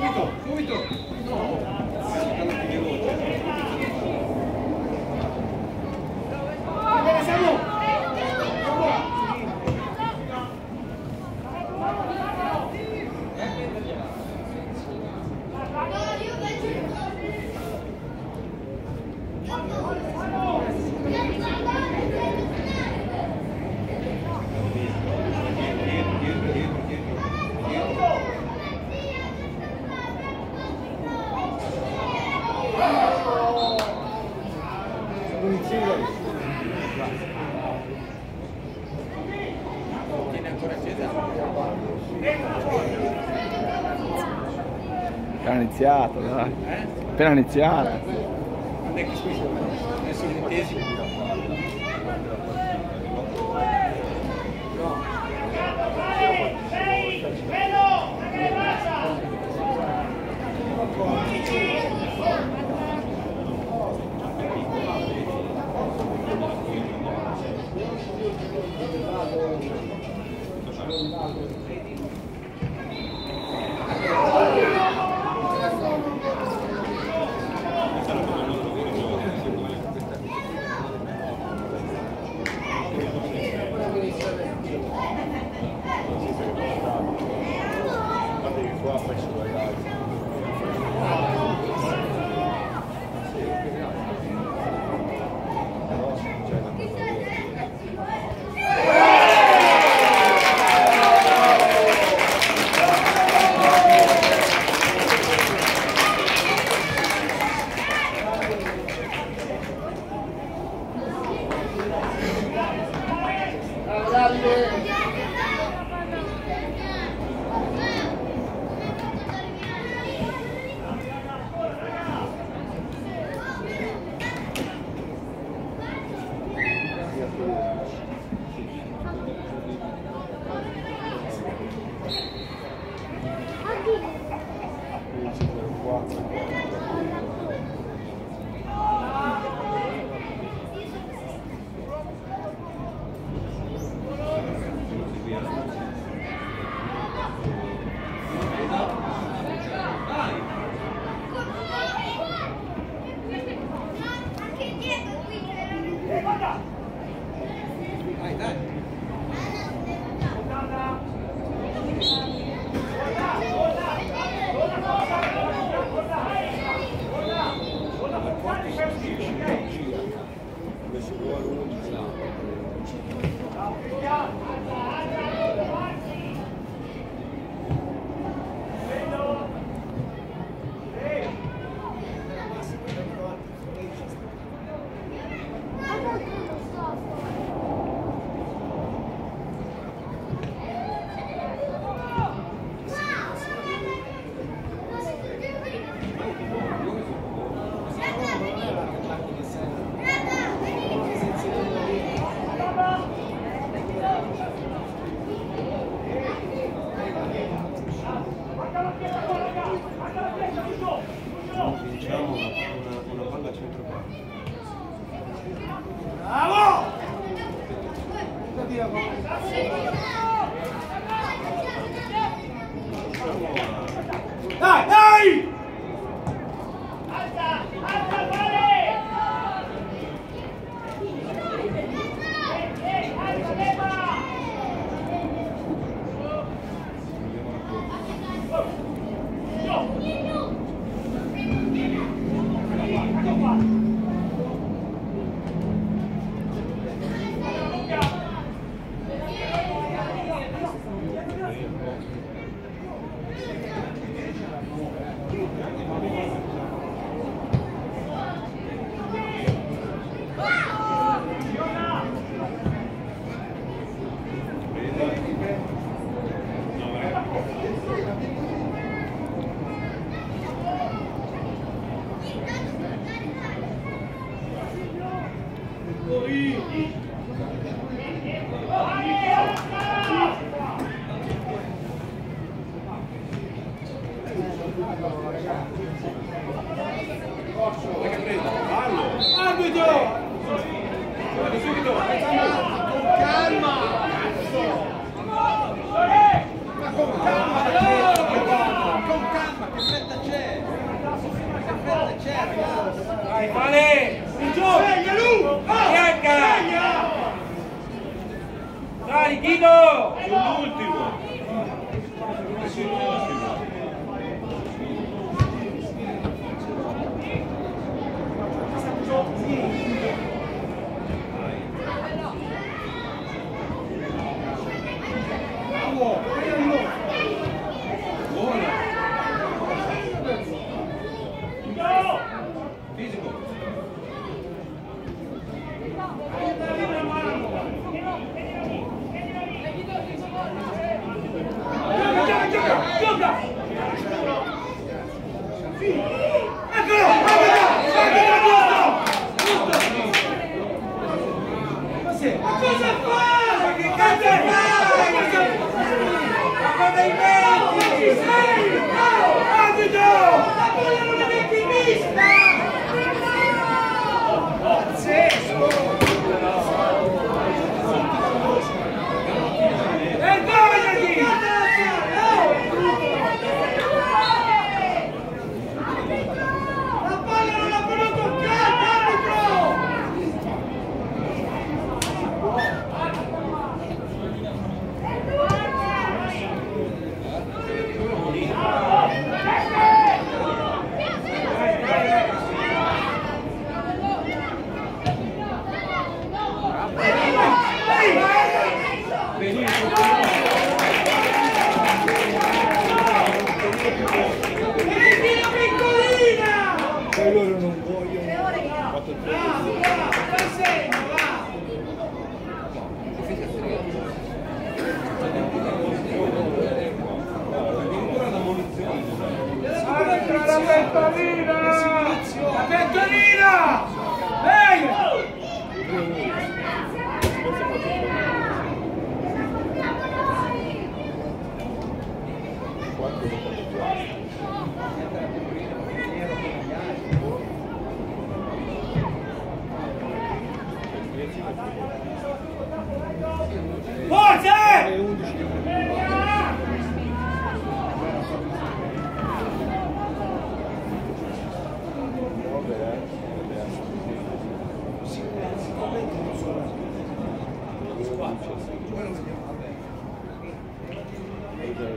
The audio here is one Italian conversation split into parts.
ポイント? Appena iniziato, dai. Appena iniziato.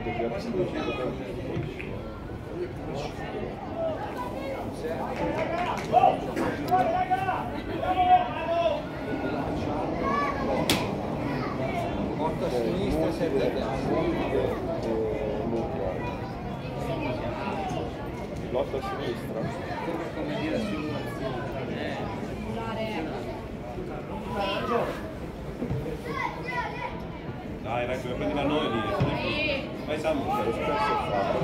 Porta a sinistra, sempre a destra. Lotta a sinistra. Come dire, simulazione. Dai, ragazzi, prendila noi lì. Mas a música, eu que você.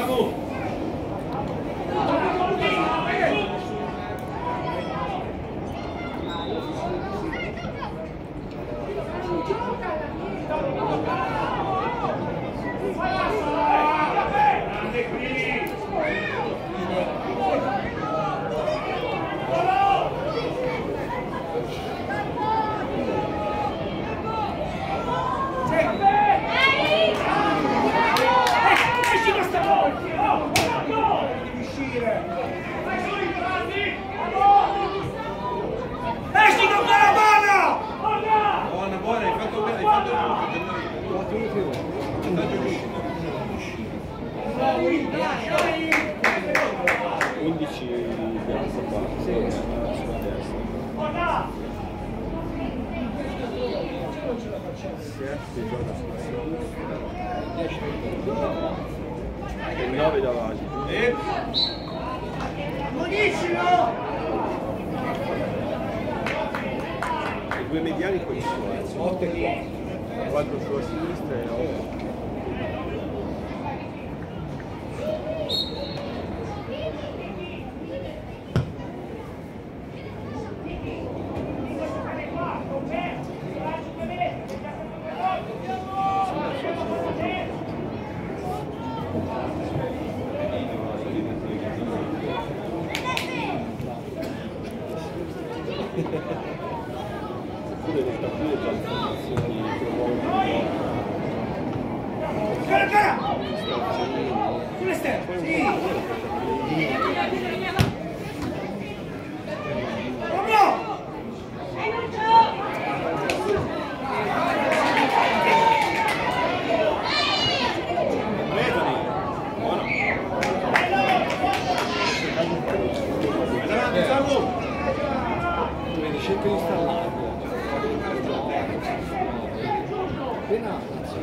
Tá bom. due mediani quelli sono 8 e 4 4 sulla sinistra e 8ベナーの味。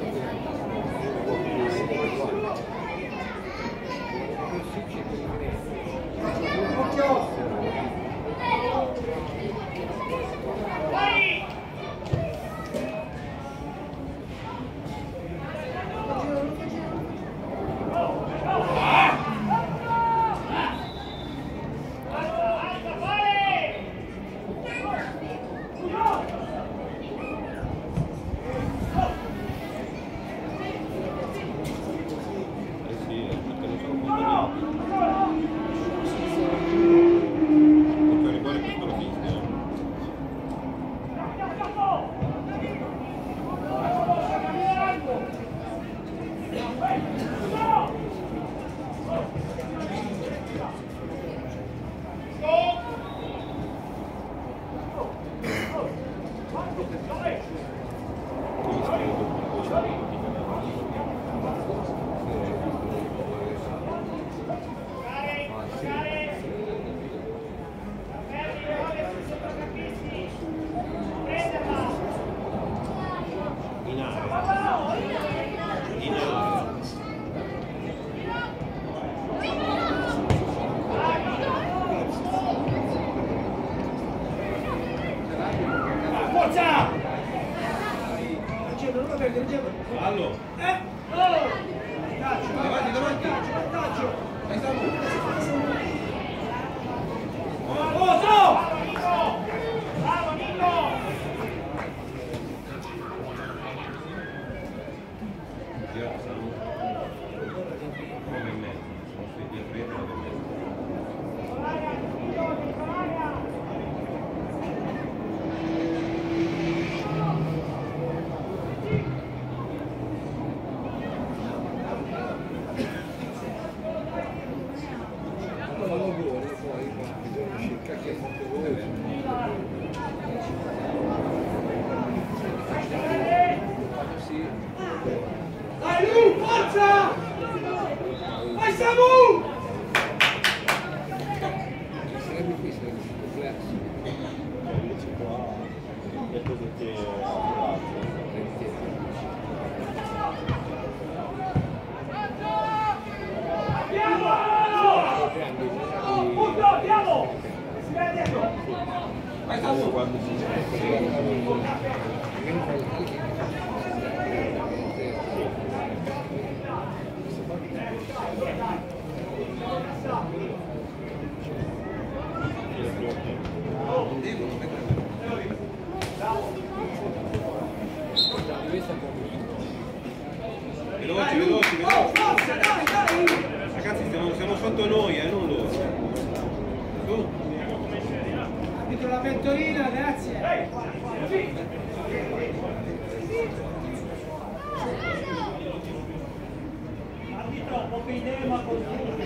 epidema confuso.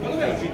Ma dove è uscito?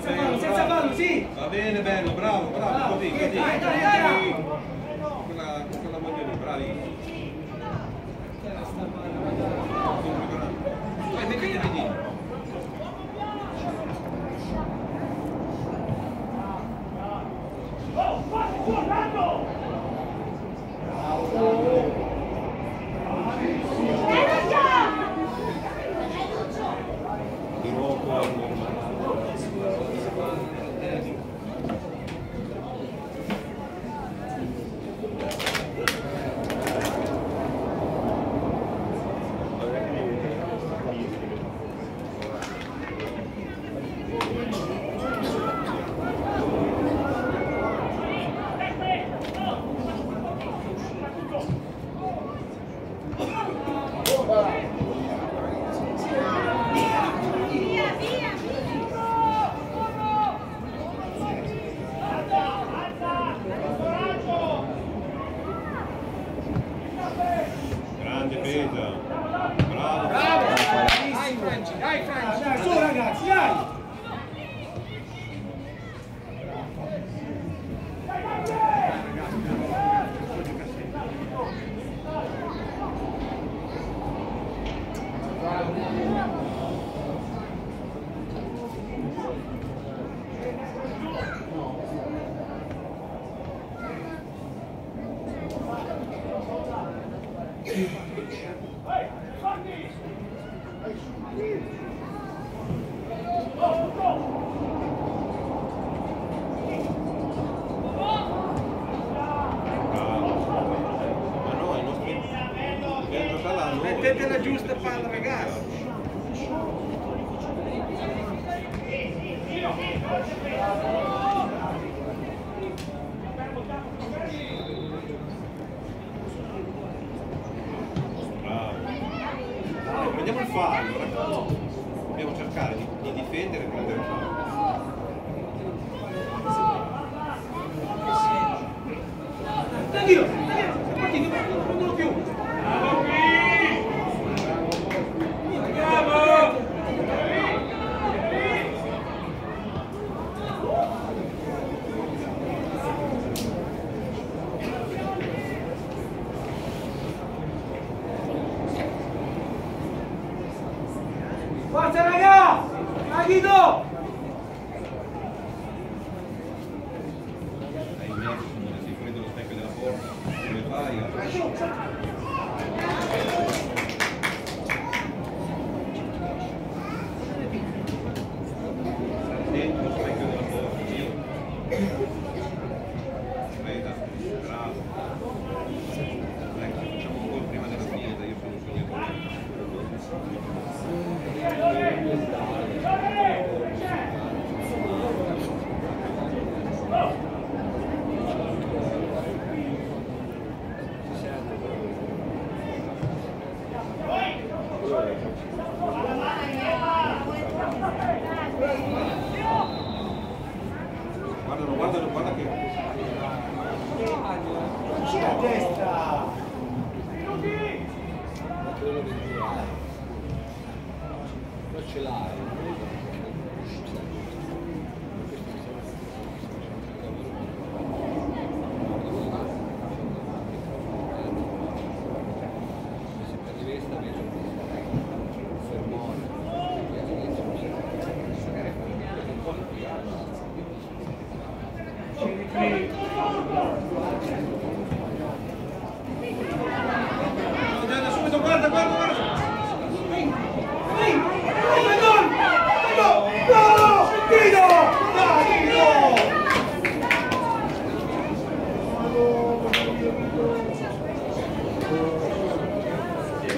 senza bello. fallo, senza fallo, sì! Va bene, bello, bravo, bravo, bravo. così, così. Dai, dai, dai! dai. andiamo al fallo, ragazzi. dobbiamo cercare di, di difendere e prendere il fallo.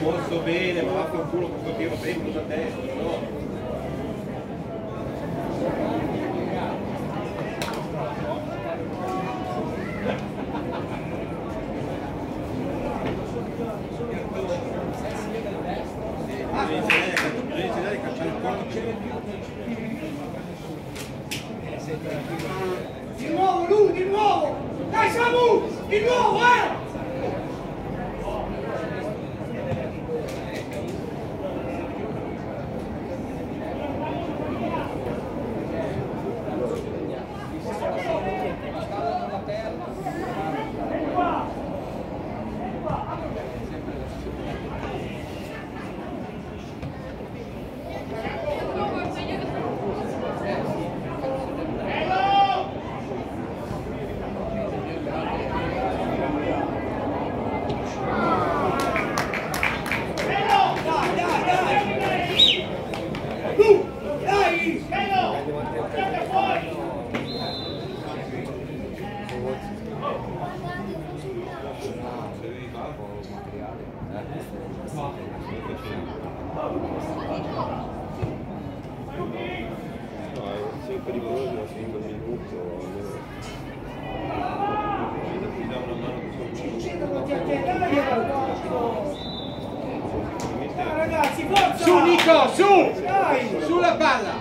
corso bene, ma va con vaffanculo questo tiro sempre da destra, no? sei pericoloso ma sei in minuto almeno ti dà una mano su Nico, su! Dai. Sulla palla!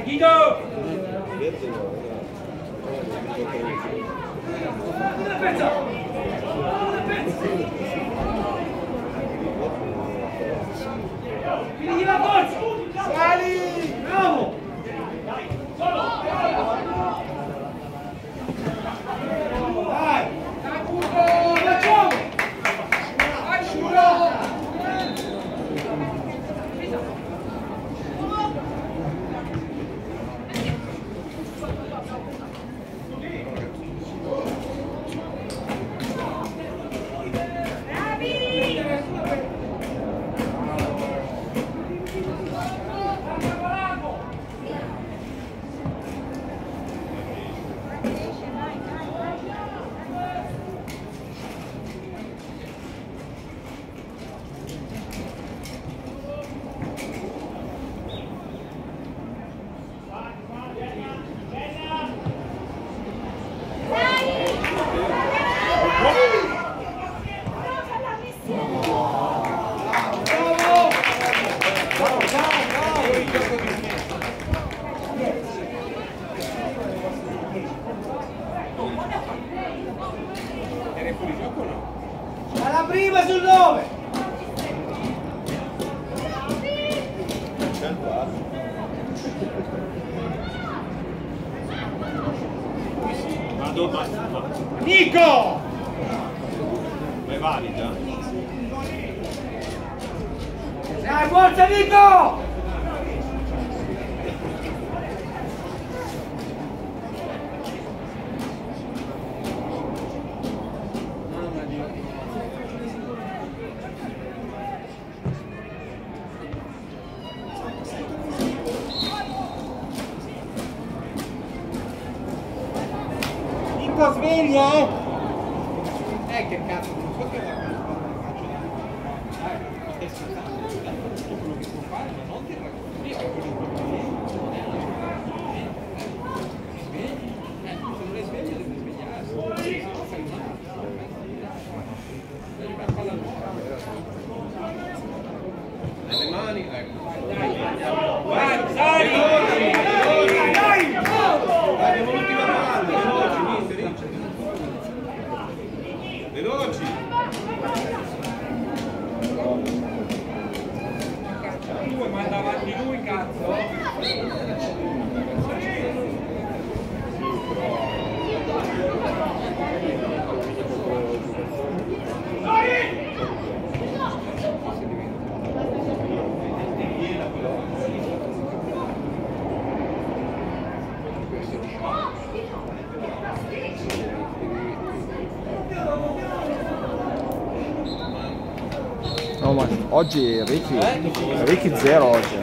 Guido! Fini la porte sacar, lo que compadre, no te oggi Ricky, Ricky zero oggi.